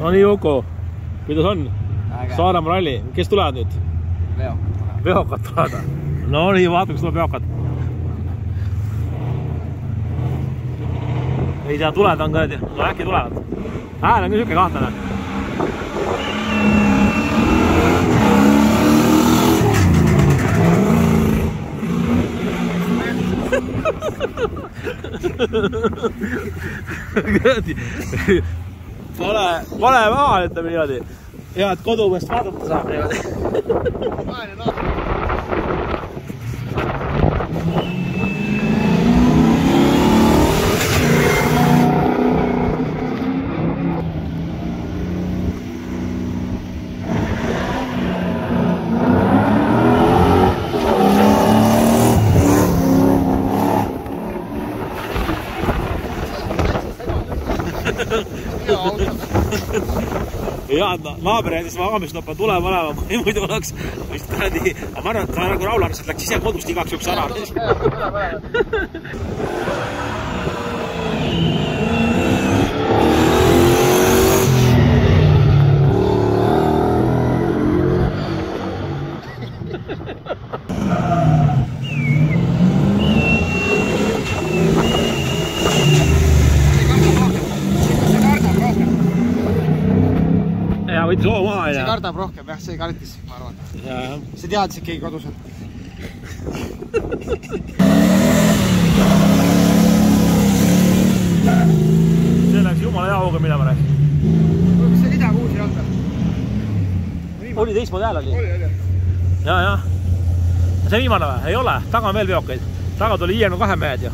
no nii, Uku, kuidas on? Saaremaa ralli, kes tulevad nüüd? Leo. veokad tulevad no nii, vaatame, kas tuleb veokad. ei tea, tuled on ka, no äkki tulevad. hääl on ka siuke kahtlane. pane, pane maha, ütleme niimoodi. hea, et kodu peast vaadata saab niimoodi. ja naaber jättis magamistoppa tule põlema, muidu oleks vist kuradi, ma arvan, et ta nagu Raul Arnselt läks ise kodust igaks juhuks ära. Võttis hoo maha see onju. kardab rohkem jah, see kartis, ma arvan. see teadis, et keegi kodus on. see läks jumala hea hooga minema läks. kas see midagi uus ei olnud või? oli teistmoodi hääl oli. oli, oli. ja, jah. see viimane või? ei ole, taga on veel veokaid. taga tuli viiekümne kahe mehed ju.